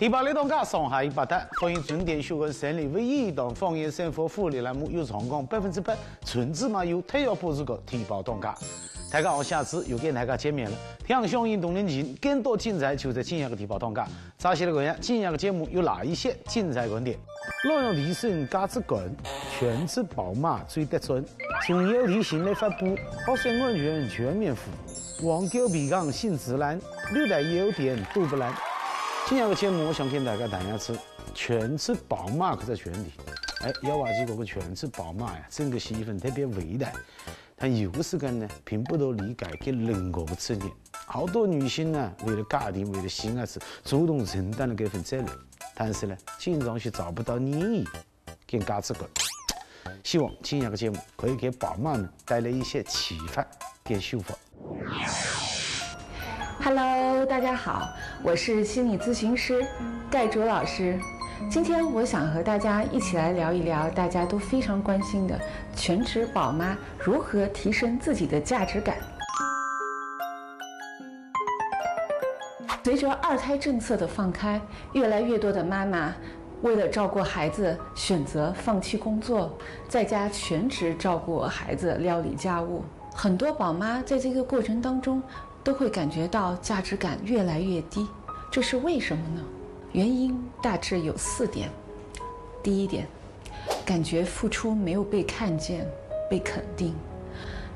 第八类当家上海一百单，欢迎重点学问胜利唯一一档方言生活福利栏目，有长江百分之百纯芝麻油特约播出的提包当家。大家好，下次又跟大家见面了。听响应动人情，更多精彩就在今夜的提包当家。扎起来各样，今夜的节目有哪一些精彩观点？洛阳提升价值观，全职宝马最得准。重要提醒来发布，保险安全全面服务。黄狗皮缸新自然，六代优点都不难。今天的节目，我想跟大家谈一下全职宝马可在全体。哎，要话起这个全职宝马呀，整个是一份特别伟大。但有时间呢，并不都理解给任何的职业。好多女性呢，为了家庭，为了新儿子，主动承担了这份责任。但是呢，经常是找不到意义跟价值观。希望今天的节目可以给宝妈们带来一些启发跟收获。Hello，大家好，我是心理咨询师盖卓老师。今天我想和大家一起来聊一聊大家都非常关心的全职宝妈如何提升自己的价值感。随着二胎政策的放开，越来越多的妈妈为了照顾孩子，选择放弃工作，在家全职照顾孩子、料理家务。很多宝妈在这个过程当中，都会感觉到价值感越来越低，这是为什么呢？原因大致有四点。第一点，感觉付出没有被看见、被肯定。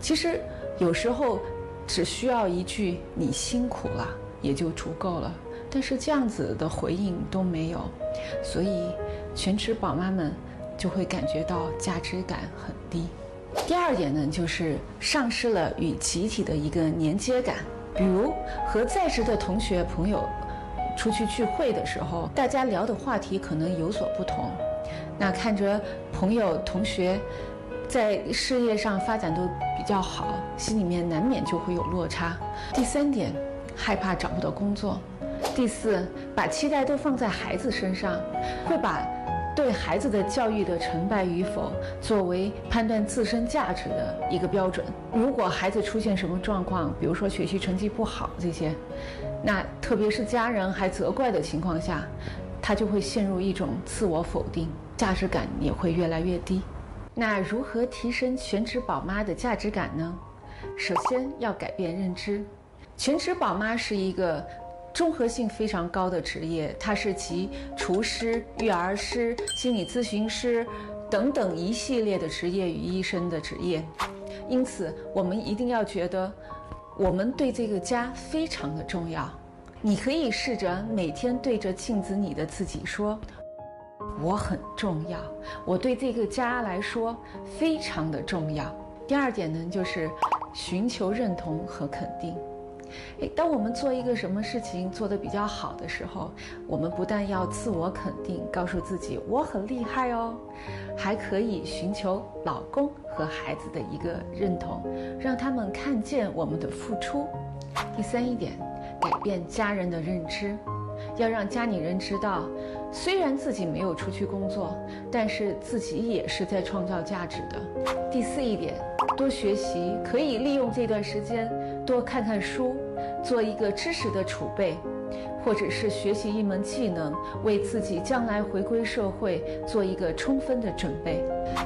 其实有时候只需要一句“你辛苦了”也就足够了，但是这样子的回应都没有，所以全职宝妈们就会感觉到价值感很低。第二点呢，就是丧失了与集体的一个连接感，比如和在职的同学朋友。出去聚会的时候，大家聊的话题可能有所不同。那看着朋友、同学在事业上发展都比较好，心里面难免就会有落差。第三点，害怕找不到工作。第四，把期待都放在孩子身上，会把对孩子的教育的成败与否作为判断自身价值的一个标准。如果孩子出现什么状况，比如说学习成绩不好这些。那特别是家人还责怪的情况下，他就会陷入一种自我否定，价值感也会越来越低。那如何提升全职宝妈的价值感呢？首先要改变认知，全职宝妈是一个综合性非常高的职业，它是集厨师、育儿师、心理咨询师等等一系列的职业与一身的职业，因此我们一定要觉得。我们对这个家非常的重要，你可以试着每天对着镜子里的自己说：“我很重要，我对这个家来说非常的重要。”第二点呢，就是寻求认同和肯定。诶，当我们做一个什么事情做得比较好的时候，我们不但要自我肯定，告诉自己我很厉害哦，还可以寻求老公和孩子的一个认同，让他们看见我们的付出。第三一点，改变家人的认知，要让家里人知道，虽然自己没有出去工作，但是自己也是在创造价值的。第四一点，多学习，可以利用这段时间多看看书。做一个知识的储备，或者是学习一门技能，为自己将来回归社会做一个充分的准备。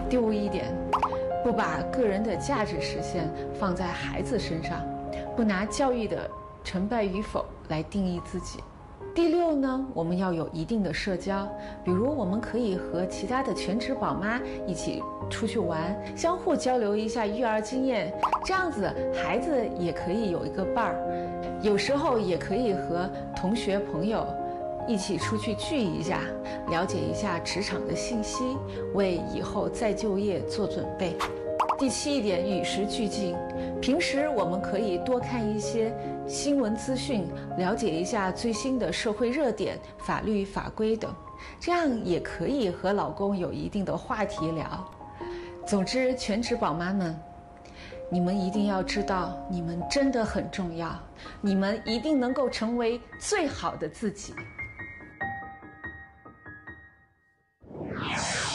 第五一点，不把个人的价值实现放在孩子身上，不拿教育的成败与否来定义自己。第六呢，我们要有一定的社交，比如我们可以和其他的全职宝妈一起出去玩，相互交流一下育儿经验，这样子孩子也可以有一个伴儿。有时候也可以和同学朋友一起出去聚一下，了解一下职场的信息，为以后再就业做准备。第七一点，与时俱进。平时我们可以多看一些新闻资讯，了解一下最新的社会热点、法律法规等，这样也可以和老公有一定的话题聊。总之，全职宝妈们，你们一定要知道，你们真的很重要，你们一定能够成为最好的自己。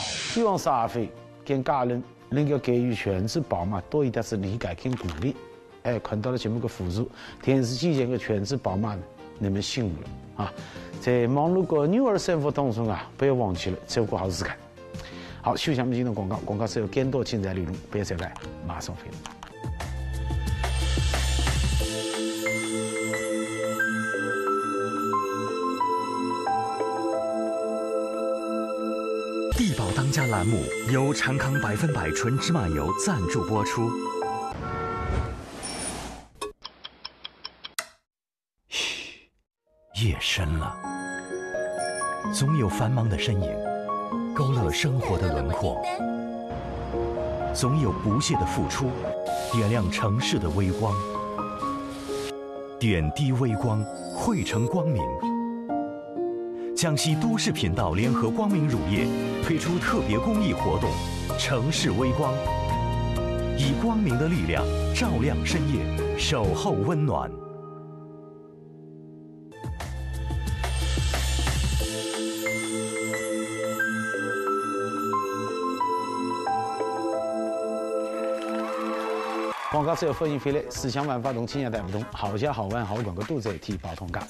希望沙飞跟家人。能够给予全职宝妈多一点子理解跟鼓励，哎，看到了节目的辅助，电视机前的全职宝妈们，那么醒悟了啊！在忙碌个女儿生活当中啊，不要忘记了照顾好自己。好，休息下面进入广告，广告之后更多精彩内容，不要走开，马上回来。家栏目由长康百分百纯芝麻油赞助播出。嘘，夜深了，总有繁忙的身影勾勒生活的轮廓，总有不懈的付出点亮城市的微光，点滴微光汇成光明。江西都市频道联合光明乳业推出特别公益活动“城市微光”，以光明的力量照亮深夜，守候温暖。广告之后欢迎回来，思想万法同，青年带不同，好家好玩好广告都在提报通家。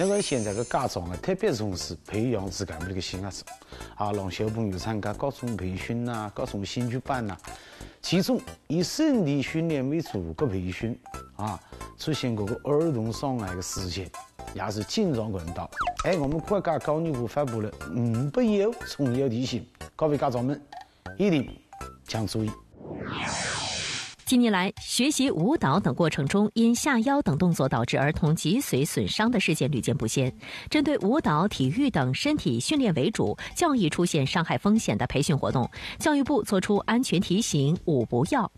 那个现在的家长啊，特别重视培养自家的个性格子，啊，让小朋友参加各种培训呐，各种兴趣班呐。其中以身体训练为主的培训啊，出现过个儿童伤害的事件，也是经常看到。哎，我们国家教育部发布了五不要重要提醒，各位家长们一定请注意。近年来，学习舞蹈等过程中因下腰等动作导致儿童脊髓损伤的事件屡见不鲜。针对舞蹈、体育等身体训练为主、较易出现伤害风险的培训活动，教育部作出安全提醒：五不要。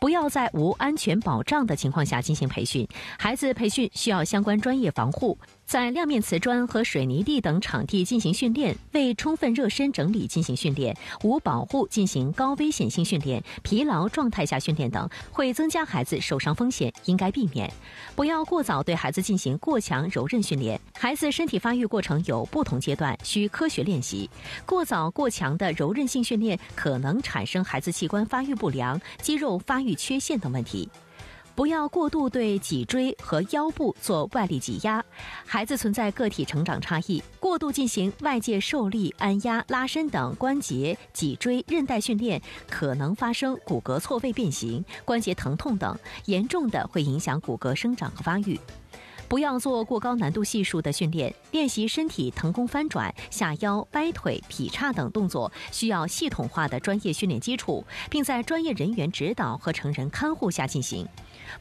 不要在无安全保障的情况下进行培训。孩子培训需要相关专业防护。在亮面瓷砖和水泥地等场地进行训练，未充分热身整理进行训练，无保护进行高危险性训练，疲劳状态下训练等，会增加孩子受伤风险，应该避免。不要过早对孩子进行过强柔韧训练。孩子身体发育过程有不同阶段，需科学练习。过早过强的柔韧性训练可能产生孩子器官发育不良、肌肉发育缺陷等问题。不要过度对脊椎和腰部做外力挤压，孩子存在个体成长差异，过度进行外界受力、按压、拉伸等关节、脊椎、韧带训练，可能发生骨骼错位变形、关节疼痛等，严重的会影响骨骼生长和发育。不要做过高难度系数的训练，练习身体腾空翻转、下腰、掰腿、劈叉等动作，需要系统化的专业训练基础，并在专业人员指导和成人看护下进行。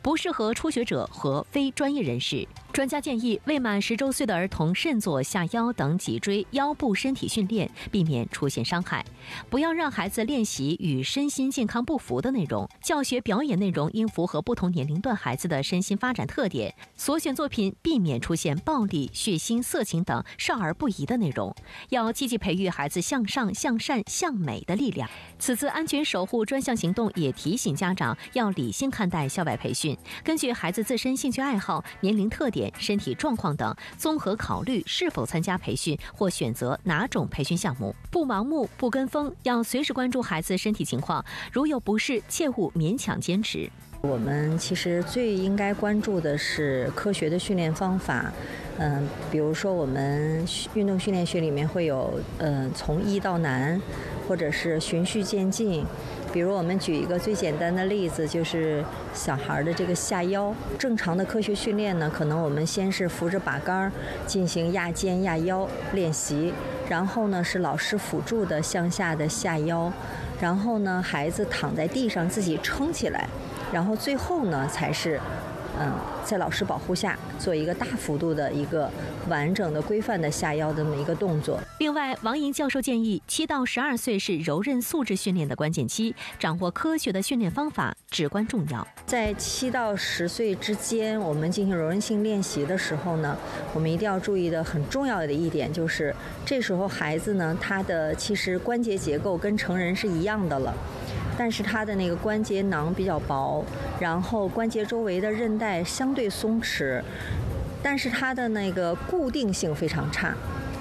不适合初学者和非专业人士。专家建议，未满十周岁的儿童慎做下腰等脊椎、腰部身体训练，避免出现伤害。不要让孩子练习与身心健康不符的内容。教学表演内容应符合不同年龄段孩子的身心发展特点。所选作品避免出现暴力、血腥、色情等少儿不宜的内容。要积极培育孩子向上、向善、向美的力量。此次安全守护专项行动也提醒家长要理性看待校外培，训根据孩子自身兴趣爱好、年龄特点。身体状况等综合考虑是否参加培训或选择哪种培训项目，不盲目不跟风，要随时关注孩子身体情况，如有不适切勿勉强坚持。我们其实最应该关注的是科学的训练方法，嗯，比如说我们运动训练学里面会有，嗯，从易到难，或者是循序渐进。比如我们举一个最简单的例子，就是小孩的这个下腰。正常的科学训练呢，可能我们先是扶着把杆儿进行压肩压腰练习，然后呢是老师辅助的向下的下腰，然后呢孩子躺在地上自己撑起来，然后最后呢才是。嗯，在老师保护下做一个大幅度的一个完整的规范的下腰的这么一个动作。另外，王莹教授建议，七到十二岁是柔韧素质训练的关键期，掌握科学的训练方法至关重要。在七到十岁之间，我们进行柔韧性练习的时候呢，我们一定要注意的很重要的一点就是，这时候孩子呢，他的其实关节结构跟成人是一样的了。但是它的那个关节囊比较薄，然后关节周围的韧带相对松弛，但是它的那个固定性非常差，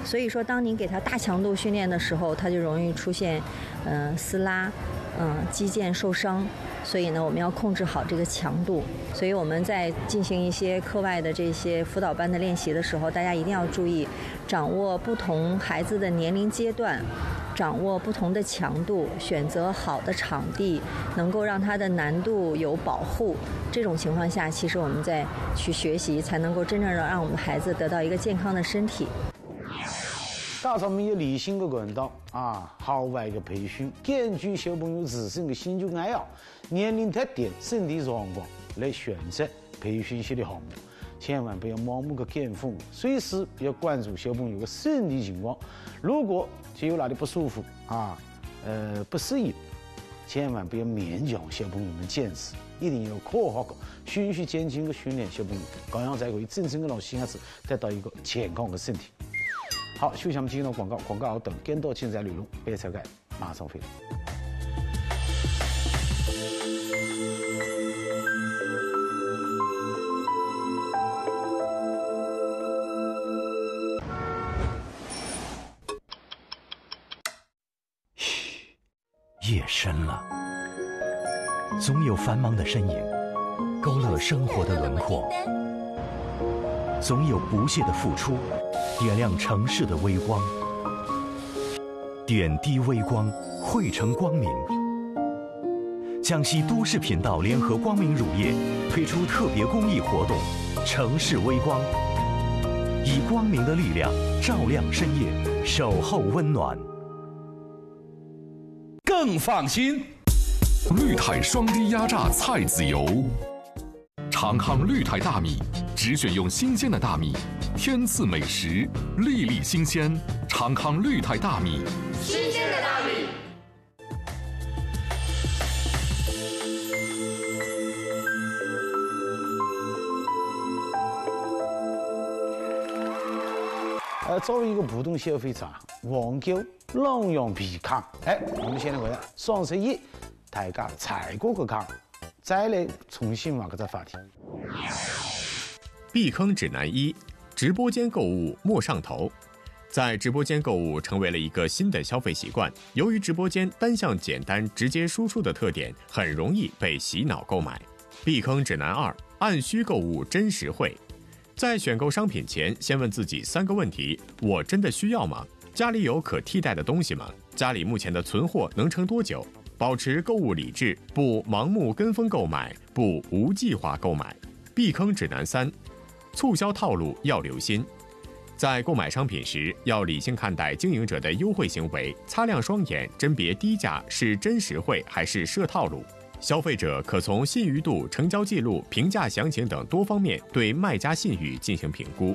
所以说当您给它大强度训练的时候，它就容易出现，嗯，撕拉，嗯肌腱受伤，所以呢，我们要控制好这个强度。所以我们在进行一些课外的这些辅导班的练习的时候，大家一定要注意掌握不同孩子的年龄阶段，掌握不同的强度，选择好的场地，能够让它的难度有保护。这种情况下，其实我们在去学习，才能够真正的让我们孩子得到一个健康的身体。家长们有理性的管道啊，校外的培训，根据小朋友自身的兴趣爱好、年龄特点、身体状况来选择培训系的项目，千万不要盲目的跟风，随时要关注小朋友的身体情况。如果就有哪里不舒服啊，呃不适应，千万不要勉强小朋友们坚持，一定要科学的、循序渐进的训练小朋友，这样才可以真正的让小孩子得到一个健康的身体。好，休息我们进入广告，广告后等更多精彩内容，别走开，马上回来。夜深了，总有繁忙的身影勾勒生活的轮廓，总有不懈的付出。点亮城市的微光，点滴微光汇成光明。江西都市频道联合光明乳业推出特别公益活动“城市微光”，以光明的力量照亮深夜，守候温暖，更放心。绿泰双低压榨菜籽油，长康绿泰大米，只选用新鲜的大米。天赐美食，粒粒新鲜，长康绿泰大米，新鲜的大米。呃，作为一个普通消费者，黄酒能用必康。哎，我们先来看下双十一大家踩过个坑，再来重新玩这个话题。避坑指南一。直播间购物莫上头，在直播间购物成为了一个新的消费习惯。由于直播间单向简单、直接输出的特点，很容易被洗脑购买。避坑指南二：按需购物真实惠。在选购商品前，先问自己三个问题：我真的需要吗？家里有可替代的东西吗？家里目前的存货能撑多久？保持购物理智，不盲目跟风购买，不无计划购买。避坑指南三。促销套路要留心，在购买商品时要理性看待经营者的优惠行为，擦亮双眼，甄别低价是真实惠还是设套路。消费者可从信誉度、成交记录、评价详情等多方面对卖家信誉进行评估。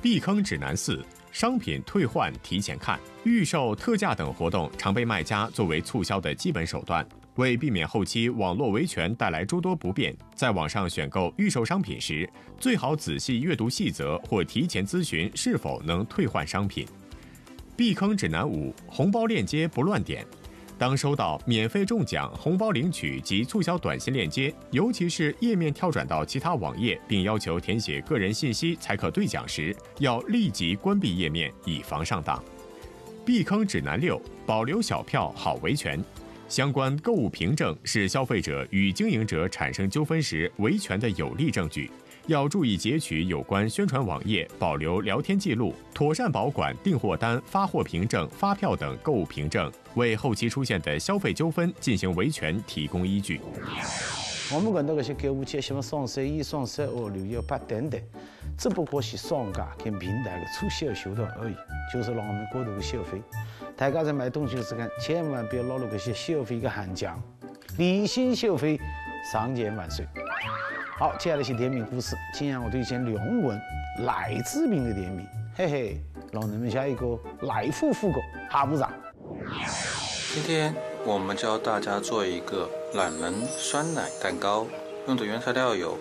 避坑指南四：商品退换提前看，预售、特价等活动常被卖家作为促销的基本手段。为避免后期网络维权带来诸多不便，在网上选购预售商品时，最好仔细阅读细则或提前咨询是否能退换商品。避坑指南五：红包链接不乱点。当收到免费中奖、红包领取及促销短信链接，尤其是页面跳转到其他网页，并要求填写个人信息才可兑奖时，要立即关闭页面，以防上当。避坑指南六：保留小票好维权。相关购物凭证是消费者与经营者产生纠纷时维权的有力证据，要注意截取有关宣传网页，保留聊天记录，妥善保管订货单、发货凭证、发票等购物凭证，为后期出现的消费纠纷进行维权提供依据。我们看到这些购物节，什么双十一、双十二、六幺八等等，只不过是商家跟平台的促销手段而已，就是让我们过度的消费。大家在买东西的时，千万不要落入这些消费的陷阱，理性消费，上健万岁。好，接下来是点名故事，今天我推荐两碗赖志明的点名，嘿嘿，让你们下一个赖夫妇的下午茶。今天我们教大家做一个懒人酸奶蛋糕，用的原材料有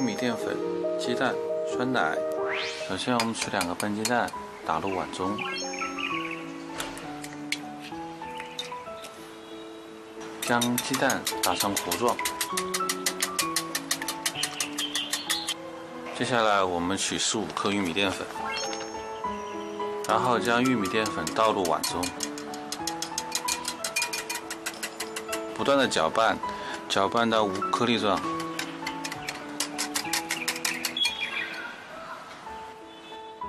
玉米淀粉、鸡蛋、酸奶。首先，我们取两个笨鸡蛋，打入碗中。将鸡蛋打成糊状。接下来我们取十五克玉米淀粉，然后将玉米淀粉倒入碗中，不断的搅拌，搅拌到无颗粒状。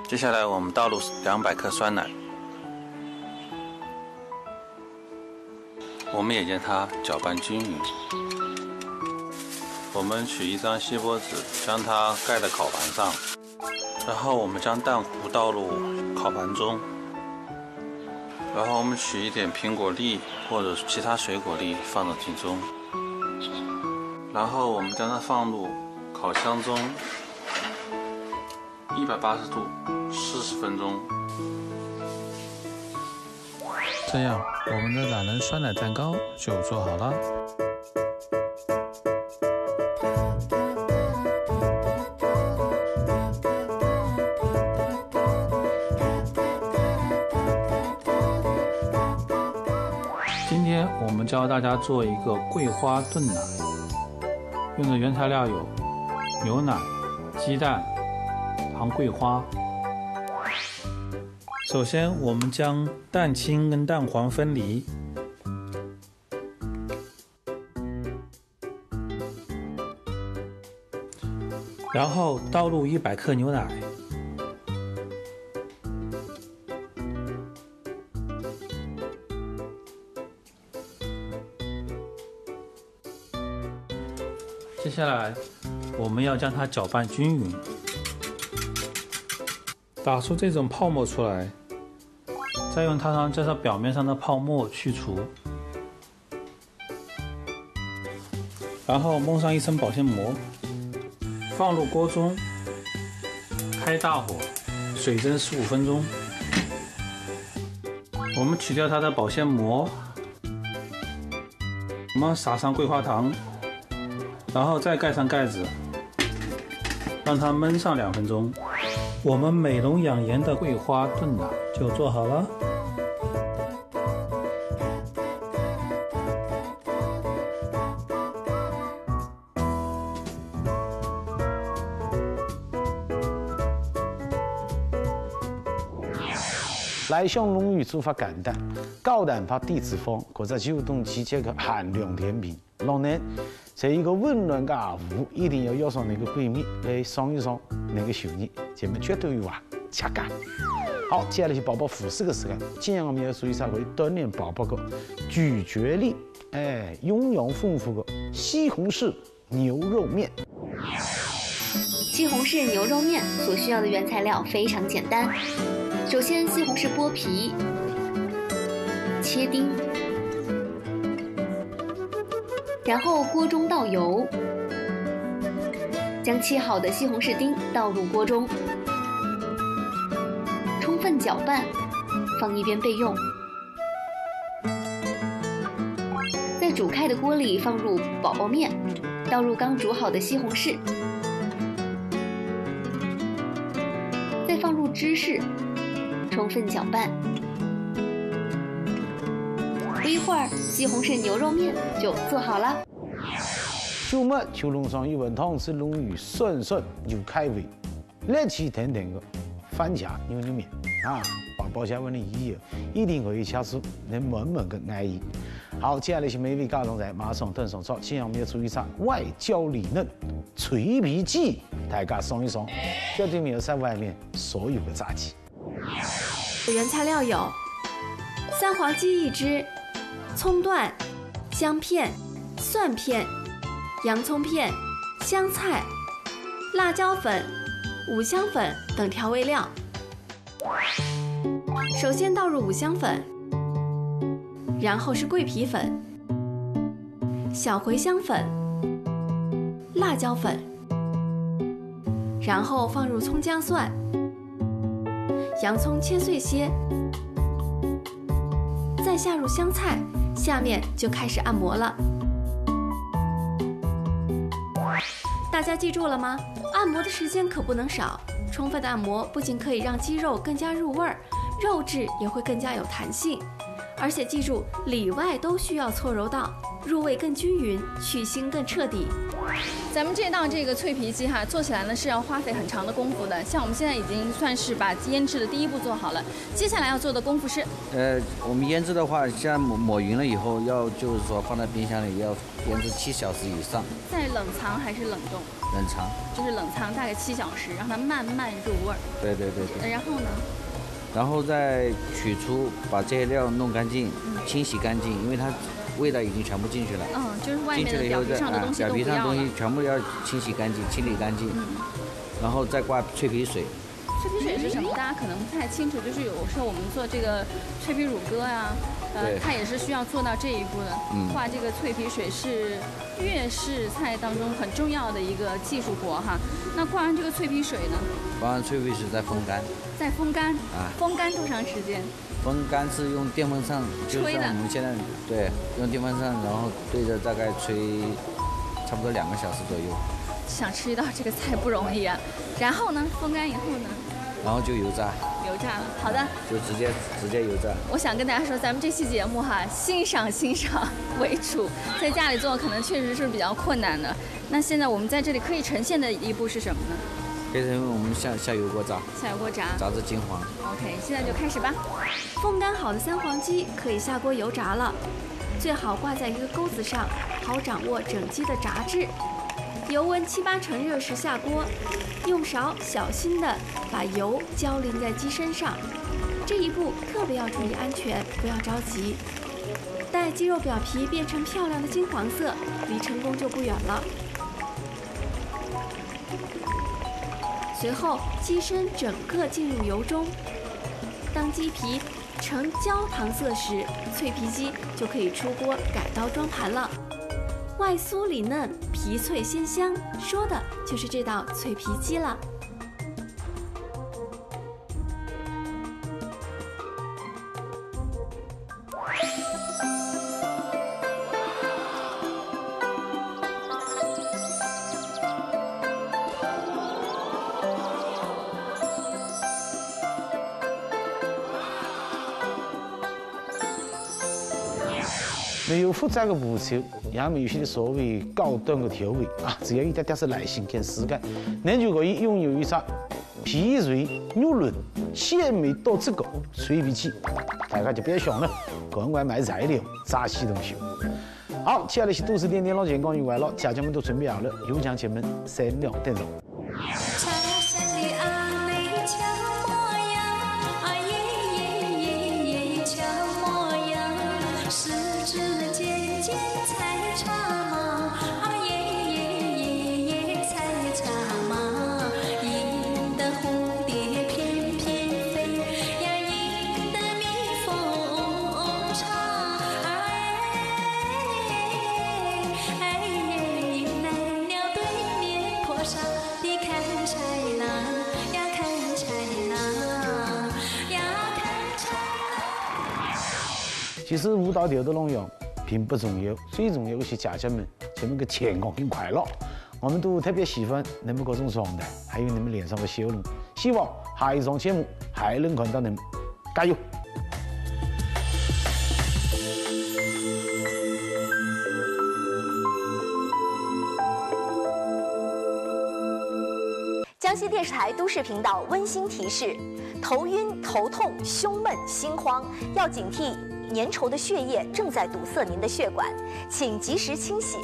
接下来我们倒入两百克酸奶，我们也将它搅拌均匀。我们取一张锡箔纸，将它盖在烤盘上，然后我们将蛋糊倒入烤盘中，然后我们取一点苹果粒或者其他水果粒放到其中，然后我们将它放入烤箱中，一百八十度。四十分钟，这样我们的懒人酸奶蛋糕就做好了。我们教大家做一个桂花炖奶，用的原材料有牛奶、鸡蛋、糖、桂花。首先，我们将蛋清跟蛋黄分离，然后倒入一百克牛奶，接下来我们要将它搅拌均匀，打出这种泡沫出来。再用汤汤将它表面上的泡沫去除，然后蒙上一层保鲜膜，放入锅中，开大火，水蒸十五分钟。我们取掉它的保鲜膜，我们撒上桂花糖，然后再盖上盖子，让它焖上两分钟。我们美容养颜的桂花炖奶就做好了。来向龙鱼做法简单，高蛋白低脂肪，或者秋冬季节的寒凉甜品。老人在一个温暖的下午，一定要邀上那个闺蜜来赏一赏那个休日，这么绝对有啊，恰佳。好，接下来是宝宝辅食的时间，今天我们要注意啥？会锻炼宝宝的咀嚼力。哎，营养丰富的西红柿牛肉面。西红柿牛肉面所需要的原材料非常简单。首先，西红柿剥皮、切丁，然后锅中倒油，将切好的西红柿丁倒入锅中，充分搅拌，放一边备用。在煮开的锅里放入宝宝面，倒入刚煮好的西红柿，再放入芝士。充分搅拌，不一会儿，西红柿牛肉面就做好了。周末秋龙上一碗汤是浓郁、酸酸又开胃，热气腾腾的番茄牛肉面啊！宝宝下问的以后，一定可以吃出那满满的爱意。好，接下来是美味家常菜，马上登上桌。今天我们要注意啥？外焦里嫩，脆皮鸡，大家爽一爽，绝对没有在外面所有的炸鸡。原材料有三黄鸡一只，葱段、姜片、蒜片、洋葱片、香菜、辣椒粉、五香粉等调味料。首先倒入五香粉，然后是桂皮粉、小茴香粉、辣椒粉，然后放入葱姜蒜。洋葱切碎些，再下入香菜，下面就开始按摩了。大家记住了吗？按摩的时间可不能少。充分的按摩不仅可以让肌肉更加入味儿，肉质也会更加有弹性。而且记住，里外都需要搓揉到，入味更均匀，去腥更彻底。咱们这道这个脆皮鸡哈，做起来呢是要花费很长的功夫的。像我们现在已经算是把腌制的第一步做好了，接下来要做的功夫是，呃，我们腌制的话，像抹抹匀了以后，要就是说放在冰箱里要腌制七小时以上。在冷藏还是冷冻？冷藏。就是冷藏大概七小时，让它慢慢入味儿。对对对对。然后呢？然后再取出，把这些料弄干净，清洗干净，因为它。味道已经全部进去了，嗯，就是外面的表皮上的东西表皮上的东西全部要清洗干净、清理干净，然后再挂脆皮水。脆皮水是什么？大家可能不太清楚，就是有时候我们做这个脆皮乳鸽呀，呃，它也是需要做到这一步的。挂这个脆皮水是粤式菜当中很重要的一个技术活哈。那挂完这个脆皮水呢？挂完脆皮水再风干。再风干啊？风干多长时间？风干是用电风扇，就像我们现在对用电风扇，然后对着大概吹，差不多两个小时左右。想吃一道这个菜不容易啊！然后呢，风干以后呢？然后就油炸。油炸了，好的。就直接直接油炸。我想跟大家说，咱们这期节目哈，欣赏欣赏为主，在家里做可能确实是比较困难的。那现在我们在这里可以呈现的一步是什么呢？变成我们下下油锅炸，下油锅炸，炸至金黄。OK，现在就开始吧。风干好的三黄鸡可以下锅油炸了，最好挂在一个钩子上，好掌握整鸡的炸制。油温七八成热时下锅，用勺小心的把油浇淋在鸡身上。这一步特别要注意安全，不要着急。待鸡肉表皮变成漂亮的金黄色，离成功就不远了。随后，鸡身整个进入油中。当鸡皮呈焦糖色时，脆皮鸡就可以出锅改刀装盘了。外酥里嫩，皮脆鲜香，说的就是这道脆皮鸡了。复杂的步骤，也没有些所谓高端的调味啊，只要一点点是耐心跟时间，那就可以拥有一张皮脆肉嫩、鲜美多汁的脆皮鸡。大家就别想了，赶快买材料，扎西东西。好，接下来是都市点点老健康与快乐，家长们都准备好了，有奖节目三两点钟。其实舞蹈跳的弄样并不重要，最重要的是家长们他们个健康跟快乐。我们都特别喜欢你们各种状态，还有你们脸上的笑容。希望下一场节目还能看到你们，加油！江西电视台都市频道温馨提示：头晕、头痛、胸闷、心慌，要警惕。粘稠的血液正在堵塞您的血管，请及时清血。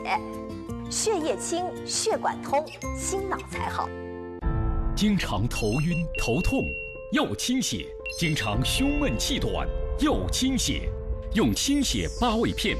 血液清，血管通，心脑才好。经常头晕头痛，要清血；经常胸闷气短，要清血。用清血八味片。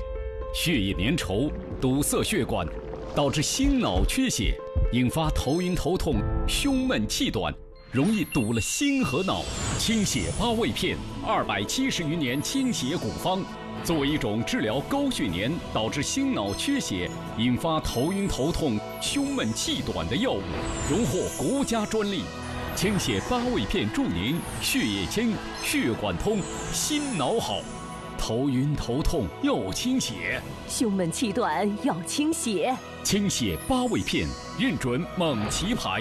血液粘稠，堵塞血管，导致心脑缺血，引发头晕头痛、胸闷气短。容易堵了心和脑，清血八味片二百七十余年清血古方，作为一种治疗高血粘导致心脑缺血、引发头晕头痛、胸闷气短的药物，荣获国家专利。清血八味片助您血液清、血管通、心脑好，头晕头痛要清血，胸闷气短要清血。清血八味片认准猛奇牌。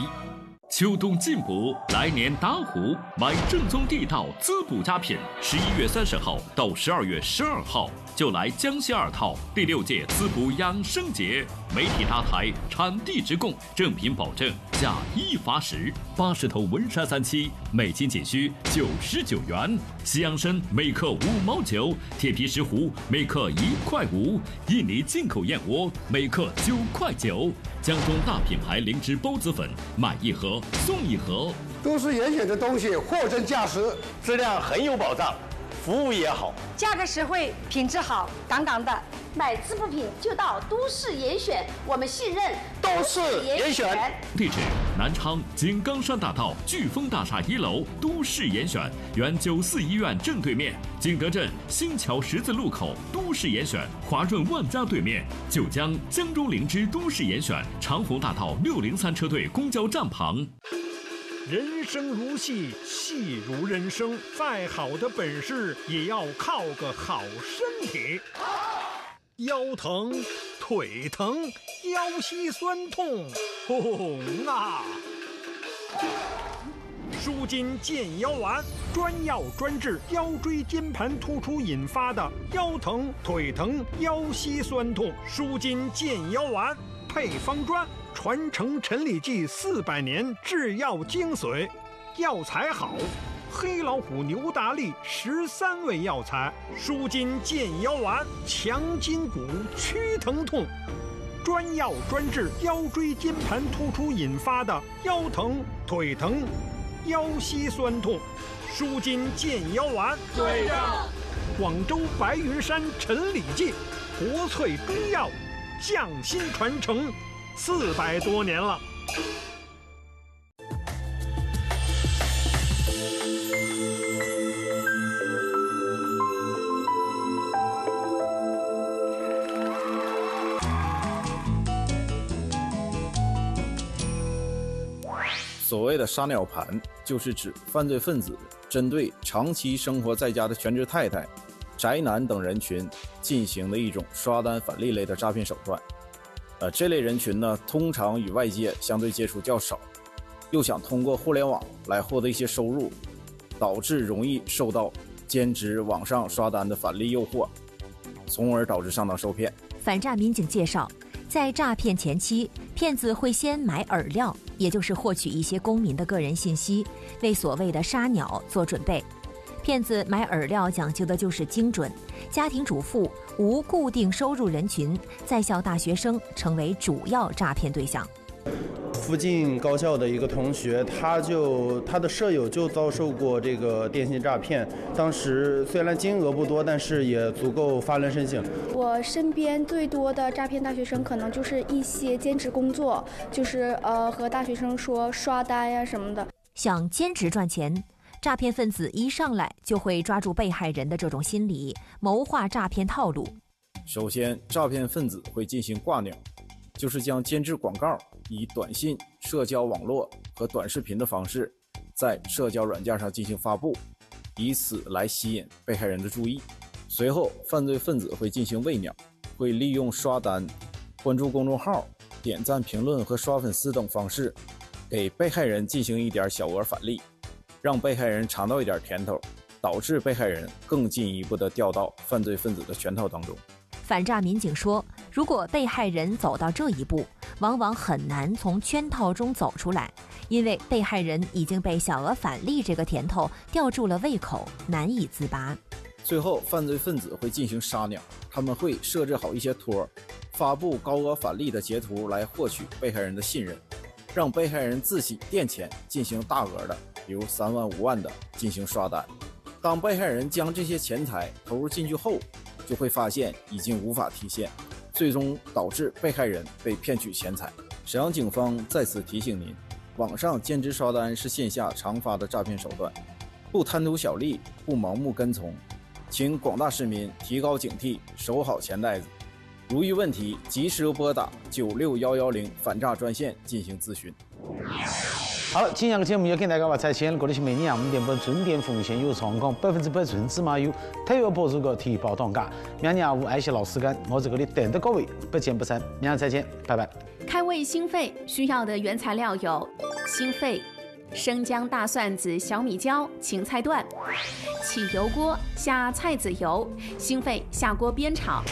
秋冬进补，来年打虎，买正宗地道滋补佳品。十一月三十号到十二月十二号，就来江西二套第六届滋补养生节，媒体搭台，产地直供，正品保证，假一罚十。八十头文山三七，每斤仅需九十九元。西洋参每克五毛九，铁皮石斛每克一块五，印尼进口燕窝每克九块九。江中大品牌灵芝孢子粉，买一盒送一盒。都是严选的东西货真价实，质量很有保障，服务也好，价格实惠，品质好，杠杠的。买滋补品就到都市严选，我们信任都市严选。地址：南昌井冈山大道飓风大厦一楼都市严选，原九四医院正对面，景德镇新桥十字路口都市严选，华润万家对面，九江江中灵芝都市严选，长虹大道六零三车队公交站旁。人生如戏，戏如人生，再好的本事也要靠个好身体。腰疼、腿疼、腰膝酸痛，痛啊！舒筋健腰丸，专药专治腰椎间盘突出引发的腰疼、腿疼、腰膝酸痛。舒筋健腰丸配方专，传承陈李济四百年制药精髓，药材好。黑老虎牛大力十三味药材，舒筋健腰丸，强筋骨，驱疼痛，专药专治腰椎间盘突出引发的腰疼、腿疼、腰膝酸痛，舒筋健腰丸。对的，广州白云山陈李济，国粹中药，匠心传承，四百多年了。所谓的“杀鸟盘”，就是指犯罪分子针对长期生活在家的全职太太、宅男等人群进行的一种刷单返利类的诈骗手段。呃，这类人群呢，通常与外界相对接触较少，又想通过互联网来获得一些收入，导致容易受到兼职网上刷单的返利诱惑，从而导致上当受骗。反诈民警介绍。在诈骗前期，骗子会先买饵料，也就是获取一些公民的个人信息，为所谓的杀鸟做准备。骗子买饵料讲究的就是精准，家庭主妇、无固定收入人群、在校大学生成为主要诈骗对象。附近高校的一个同学，他就他的舍友就遭受过这个电信诈骗。当时虽然金额不多，但是也足够发人深省。我身边最多的诈骗大学生，可能就是一些兼职工作，就是呃和大学生说刷单呀什么的。想兼职赚钱，诈骗分子一上来就会抓住被害人的这种心理，谋划诈骗套路。首先，诈骗分子会进行挂鸟。就是将监制广告以短信、社交网络和短视频的方式，在社交软件上进行发布，以此来吸引被害人的注意。随后，犯罪分子会进行喂鸟，会利用刷单、关注公众号、点赞、评论和刷粉丝等方式，给被害人进行一点小额返利，让被害人尝到一点甜头，导致被害人更进一步的掉到犯罪分子的圈套当中。反诈民警说，如果被害人走到这一步，往往很难从圈套中走出来，因为被害人已经被小额返利这个甜头吊住了胃口，难以自拔。最后，犯罪分子会进行杀鸟，他们会设置好一些托，发布高额返利的截图来获取被害人的信任，让被害人自己垫钱进行大额的，比如三万、五万的进行刷单。当被害人将这些钱财投入进去后，就会发现已经无法提现，最终导致被害人被骗取钱财。沈阳警方在此提醒您：网上兼职刷单是线下常发的诈骗手段，不贪图小利，不盲目跟从，请广大市民提高警惕，守好钱袋子。如遇问题，及时拨打九六幺幺零反诈专线进行咨询。好了，今天的节目要跟大家话再见，过的是每年我们店铺重点服务线有成功百分之百纯芝麻油，特约播出个提报当家。明年下午爱惜老时间，我在这里等着各位，不见不散。明天再见，拜拜。开胃心肺需要的原材料有。心肺。生姜、大蒜子、小米椒、芹菜段，起油锅下菜籽油，心肺下锅煸炒，